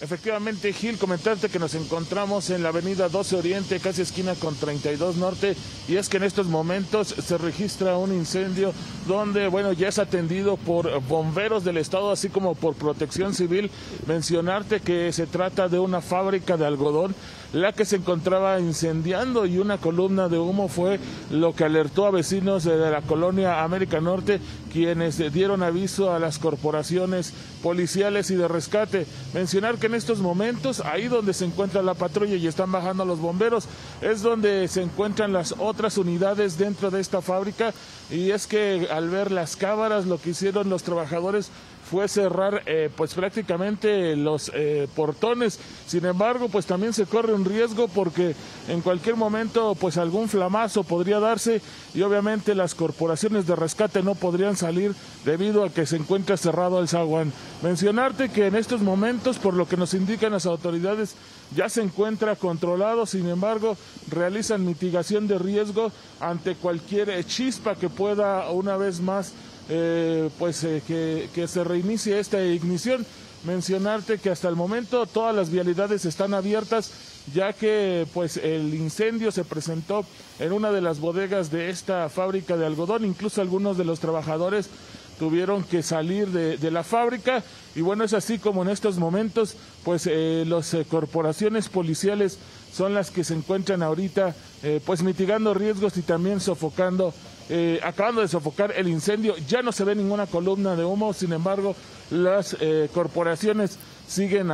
Efectivamente, Gil, comentarte que nos encontramos en la avenida 12 Oriente, casi esquina con 32 Norte, y es que en estos momentos se registra un incendio donde, bueno, ya es atendido por bomberos del Estado, así como por protección civil. Mencionarte que se trata de una fábrica de algodón la que se encontraba incendiando y una columna de humo fue lo que alertó a vecinos de la colonia América Norte, quienes dieron aviso a las corporaciones policiales y de rescate. Mencionar que en estos momentos, ahí donde se encuentra la patrulla y están bajando los bomberos, es donde se encuentran las otras unidades dentro de esta fábrica. Y es que al ver las cámaras lo que hicieron los trabajadores fue cerrar eh, pues prácticamente los eh, portones. Sin embargo, pues también se corre un riesgo porque en cualquier momento pues algún flamazo podría darse y obviamente las corporaciones de rescate no podrían salir debido a que se encuentra cerrado el zaguán. Mencionarte que en estos momentos, por lo que nos indican las autoridades, ya se encuentra controlado, sin embargo, realizan mitigación de riesgo ante cualquier chispa que pueda una vez más eh, pues eh, que, que, se reinicie esta ignición. Mencionarte que hasta el momento todas las vialidades están abiertas ya que pues el incendio se presentó en una de las bodegas de esta fábrica de algodón, incluso algunos de los trabajadores tuvieron que salir de, la fábrica y bueno es así como en estos momentos pues eh, las corporaciones policiales son las que se encuentran ahorita pues mitigando riesgos y también sofocando eh, acabando de sofocar el incendio. Ya no se ve ninguna columna de humo, sin embargo, las eh, corporaciones siguen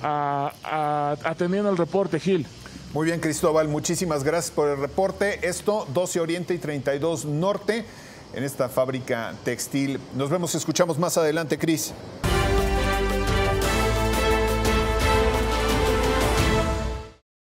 atendiendo el reporte, Gil. Muy bien, Cristóbal, muchísimas gracias por el reporte. Esto, 12 Oriente y 32 Norte, en esta fábrica textil. Nos vemos, escuchamos más adelante, Cris.